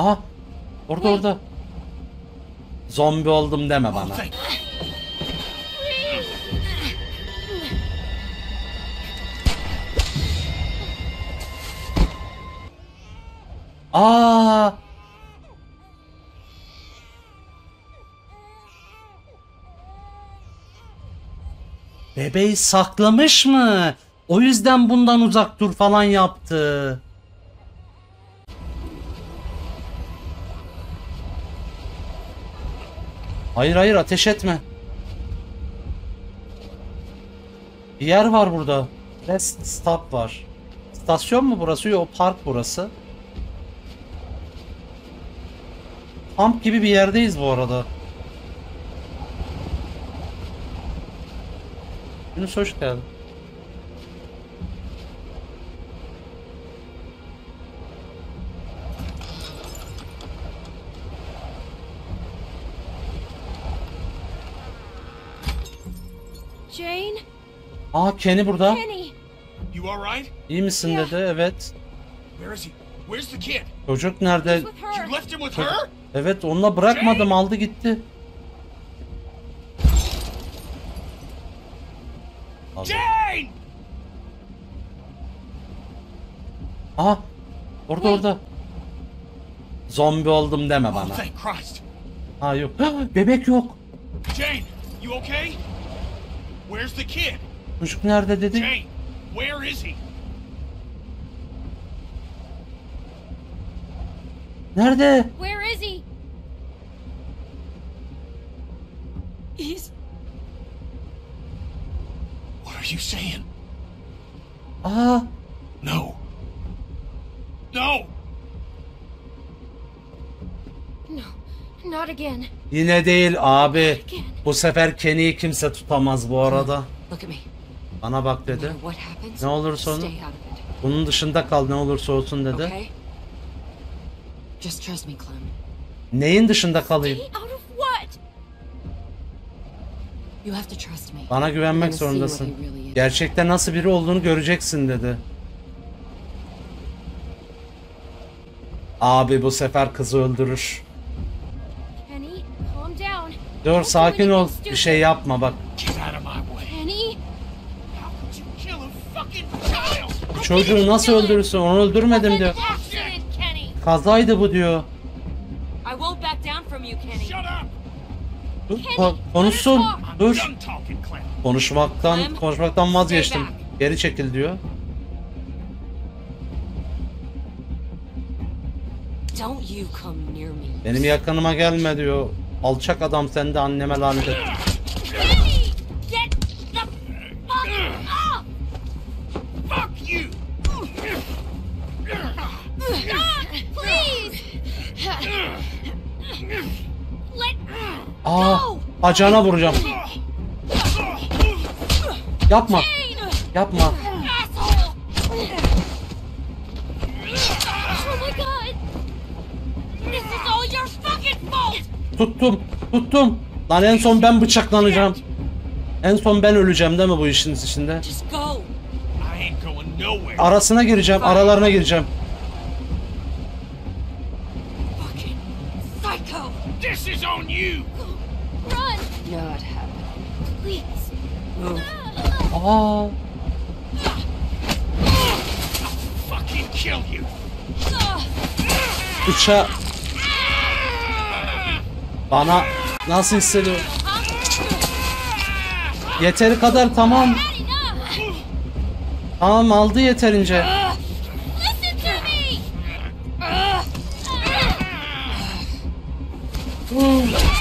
Aha. Orada orada. Zombi oldum deme bana. Aa! Bebeği saklamış mı? O yüzden bundan uzak dur falan yaptı. Hayır hayır ateş etme. Bir yer var burada. Rest stop var. Stasyon mu burası? Yok park burası. Kamp gibi bir yerdeyiz bu arada. Yunus hoş geldin. Aa Kenny burada. Kenny! You all right? İyi misin dedi. Evet. Where is he? Where's the kid? Çocuk nerede? With her. You left him with her? Evet onunla bırakmadım aldı gitti. Jane! Aha orada orada. Zombi oldum deme Oh, bana. Ha yok. Bebek yok. Jane, you okay? Where's the kid? Çocuk nerede dedi. Jane, where is he? Nerede? Where is he? He's. What are you saying? Aa No. No! No, not again. yine değil abi. Bu sefer Kenny'yi kimse tutamaz bu arada. Look at me. Bana bak dedi. Ne olursa it. Bunun dışında kal ne olursa olsun dedi. Neyin dışında kalayım? Bana güvenmek zorundasın. Gerçekte nasıl biri olduğunu göreceksin dedi. Abi bu sefer kızı öldürür. Dur sakin ol. Bir şey yapma bak. Get out of my way. Kenny? How could you kill a fucking child? Çocuğu nasıl öldürürsün? Onu öldürmedim diyor. Kazaydı bu diyor. Dur, ko- konuşsun. Dur. Konuşmaktan konuşmaktan vazgeçtim. Geri çekil diyor. Benim yakınıma gelme diyor. Alçak adam sen de anneme lanet et. Bacağına vuracağım. Yapma. Yapma. Tuttum. Tuttum. Lan en son ben bıçaklanacağım. En son ben öleceğim değil mi bu işin içinde? Arasına gireceğim. Aralarına gireceğim. This is on you! Not happening. Please! Move. Aa, Fucking kill you! bıça bana nasıl hissediyor? Yeteri kadar tamam. Tamam aldı yeterince. Listen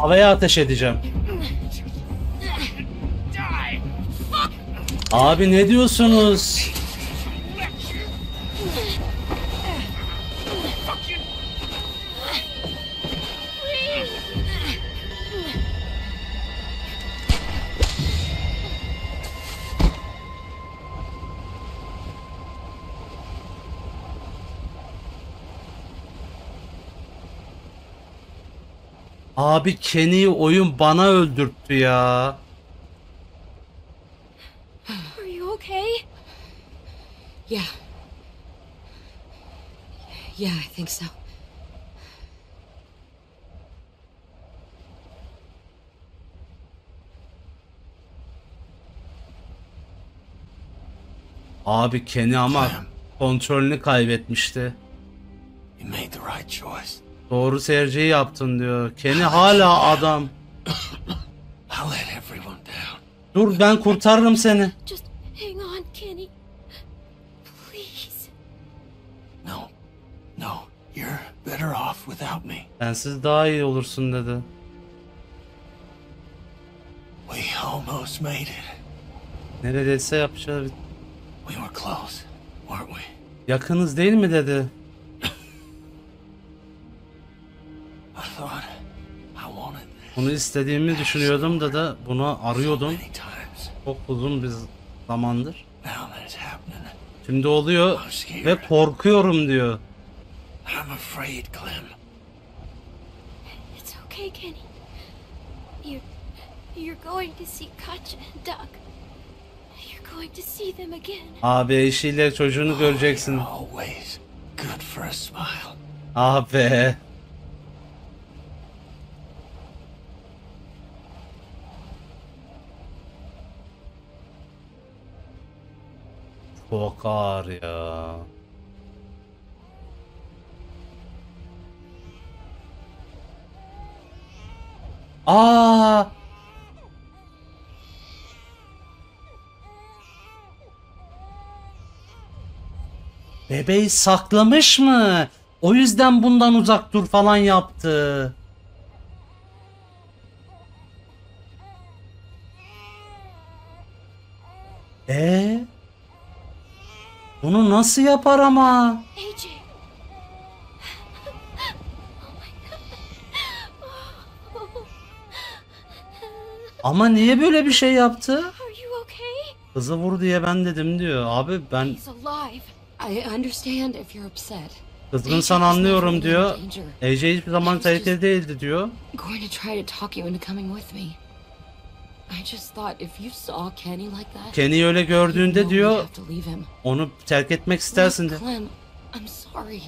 Havaya ateş edeceğim. Abi ne diyorsunuz? Abi Kenny'yi oyun bana öldürttü ya. Are you okay? Yeah. Yeah, I think so. Abi Kenny ama kontrolünü kaybetmişti. You made the right choice. Doğru tercihi yaptın diyor. Kenny hala adam. Dur ben kurtarırım seni. Just hang on, Kenny. Please. No, no, you're better off without me. Sensiz daha iyi olursun dedi. We almost made it. Neredeyse yapacağı bir- We were close, weren't we? Yakınız değil mi dedi. Bunu istediğimi düşünüyordum da da bunu arıyordum. Çok uzun bir zamandır. Şimdi oluyor ve korkuyorum diyor. I'm afraid, Clem. It's okay, Kenny. You're you're going to see Katja and Doug. You're going to see them again. Abi eşiyle çocuğunu göreceksin. Always good for a smile. Abi. Çok ağır ya. Aa! Bebeği saklamış mı? O yüzden bundan uzak dur falan yaptı. E Bunu nasıl yapar ama? Ama niye böyle bir şey yaptı? Kızı vur diye ben dedim diyor. Abi ben kızgınsan anlıyorum diyor. AJ hiçbir zaman tehlikeli değildi diyor. Going to try to talk you into coming with me. I just thought if you saw Kenny like that, Kenny'yi öyle gördüğünde diyor onu terk etmek istersin de. I'm sorry.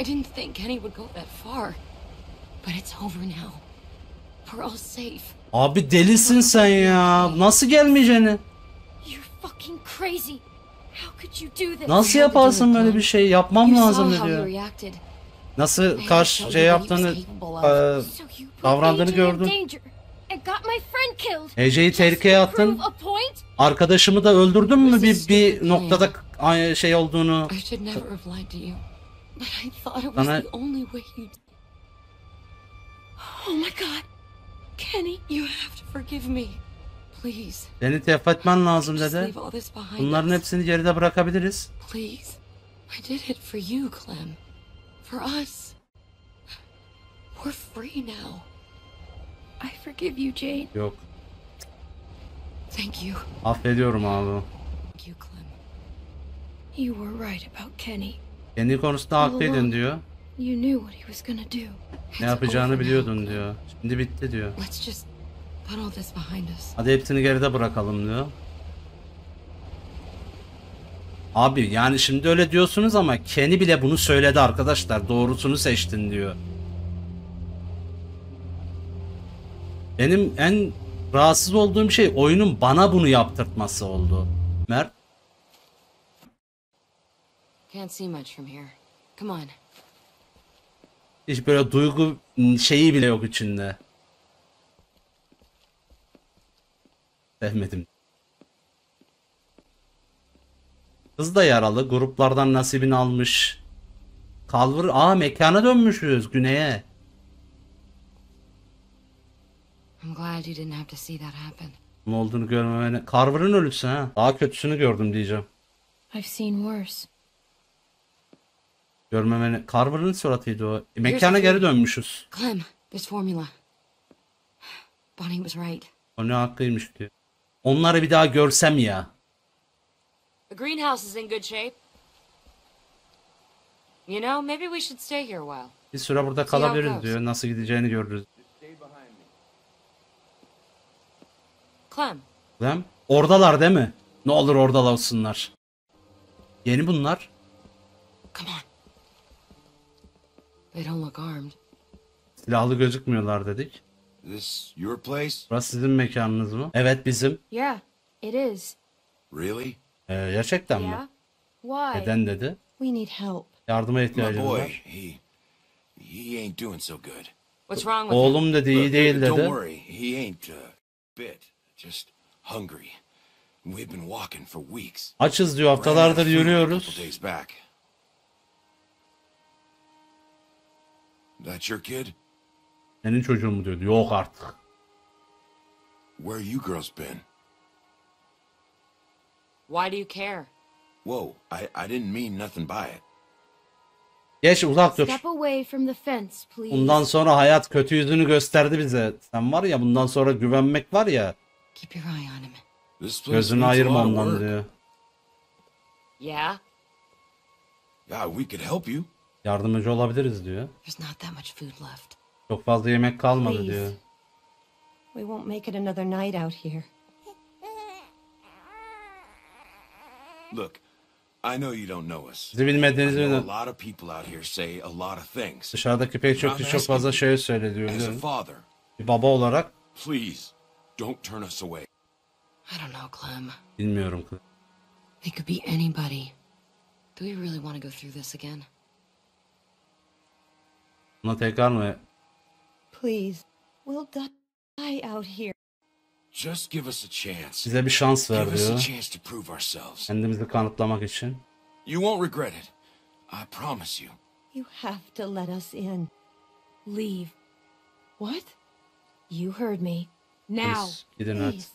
I didn't think Kenny would go that far. But it's over now. We're all safe. Abi delisin sen ya. Nasıl gelmeyeceğini? You're fucking crazy. How could you do this? Nasıl yaparsın böyle bir şey? Yapmam lazım diyor. Nasıl karşı şey yaptığını e, davrandığını gördüm. To tehlikeye attın. prove a point? Arkadaşımı da öldürdün mü bir bir noktada şey olduğunu? I should never have lied to you. But I thought it was Sana- the only way you'd. Oh my god. Kenny. You have to forgive me. Please. Beni tef etmen lazım behind Bunların hepsini geride bırakabiliriz. Please. I did it for you, Clem. For us. We're free now. I forgive you, Jade. Yok. Thank you. Affediyorum abi. Thank you, Clem. You were right about Kenny. Kendi konusunda haklıydın diyor. You knew what he was gonna do. Ne yapacağını biliyordun diyor. Şimdi bitti diyor. Let's just put all this behind us. Hadi hepsini geride bırakalım diyor. Abi yani şimdi öyle diyorsunuz ama Kenny bile bunu söyledi arkadaşlar. Doğrusunu seçtin diyor. Benim en rahatsız olduğum şey oyunun bana bunu yaptırtması oldu. Mert Can't see much from here. Come on. hiç böyle duygu şeyi bile yok içinde. Sevmedim. Kız da yaralı. Gruplardan nasibini almış. Kalvır. Aa mekana dönmüşüz güneye. I'm glad you didn't have to see that happen. Ne olduğunu görmemene. Carver'ın ölüsü ha. Daha kötüsünü gördüm diyeceğim. I've seen worse. Görmemene. Carver'ın suratıydı o. E, mekana geri dönmüşüz. Clem, this formula. Bonnie was right. O ne hakkıymış diyor. Onları bir daha görsem ya. The greenhouse is in good shape. You know, maybe we should stay here a while. Bir süre burada kalabiliriz diyor. Nasıl gideceğini görürüz. Clem, Lan oradalar değil mi? Ne olur oradalar olsunlar. Yeni bunlar. come on. They don't look armed. Silahlı gözükmüyorlar dedik. This your place? Burası sizin mekanınız mı? Evet bizim. Yeah, it is. Really? Ee, gerçekten Yeah? mi? Why? Neden dedi? We need help. Yardıma My ihtiyacımız boy, var. he he ain't doing so good. What's wrong with him? Oğlum dedi iyi değil Don't dedi. worry, he ain't uh, bit. Just hungry. We've been walking for weeks. Açız diyor haftalardır yürüyoruz. days back. That your kid? Senin çocuğun mu diyordu. Yok artık. Where you girls been? Why do you care? Whoa, I, I didn't mean nothing by it. Geç uzak dur. Step away from the fence, please. Bundan sonra hayat kötü yüzünü gösterdi bize. Sen var ya bundan sonra güvenmek var ya. Keep your eye on him. This place Gözünü needs a ayırma lot of ondan work. diyor. Yeah? Yeah, we could help you. Yardımcı olabiliriz diyor. There's not that much food left. Çok fazla yemek kalmadı Please. diyor. We won't make it another night out here. Look, I know you don't know us. Sizi I bilmediğinizi know bilin. a lot of people out here say a lot of things. Dışarıdaki pek çok kişi çok fazla şey söylüyor. As a biliyorum. father, Bir baba olarak please don't turn us away. I don't know, Clem. bilmiyorum. They could be anybody. Do we really want to go through this again? Buna tekrar mı? Please, we'll die out here. Just give us a chance. Size bir şans ver Give us a diyor. chance to prove ourselves. Kendimizi kanıtlamak için. You won't regret it. I promise you. You have to let us in. Leave. What? You heard me. Now. Please,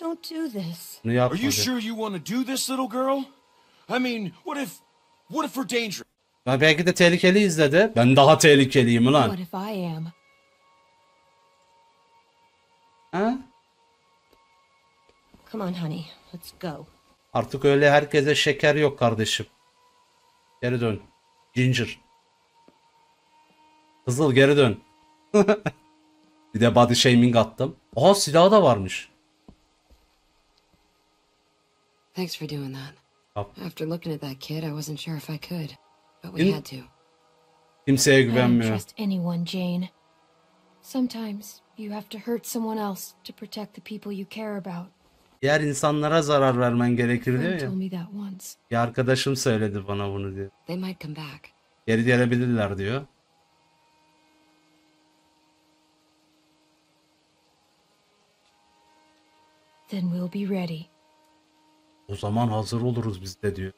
don't do this. Bunu Are you sure you want to do this, little girl? I mean, what if, what if we're dangerous? Ya belki de tehlikeliyiz dedi. Ben daha tehlikeliyim What ulan. if I am? Ha? Come on, honey, let's go. Artık öyle herkese şeker yok kardeşim. Geri dön. Ginger. Kızıl geri dön. bir de body shaming attım. Aha silahı da varmış. Thanks for doing that. After looking at that kid, I wasn't sure if I could. But we had to. Kimseye I don't güvenmiyor. trust anyone, Jane. Sometimes you have to hurt someone else to protect the people you care about. Diğer insanlara zarar vermen gerekir diyor ya. Bir arkadaşım söyledi bana bunu diyor. They might come back. Geri gelebilirler diyor. Then we'll be ready. O zaman hazır oluruz biz de diyor.